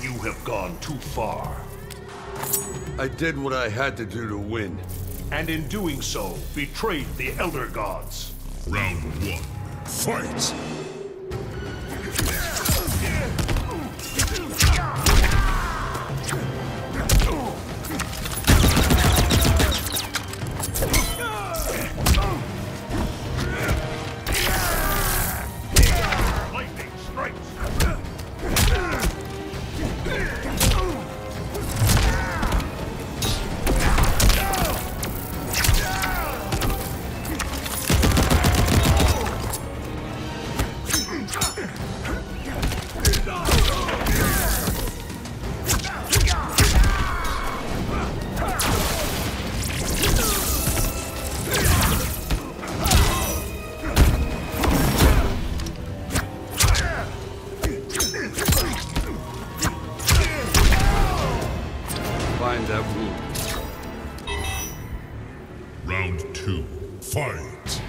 You have gone too far. I did what I had to do to win. And in doing so, betrayed the Elder Gods. Round one, fight! Find. Round two. Fight!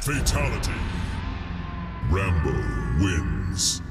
Fatality. Rambo wins.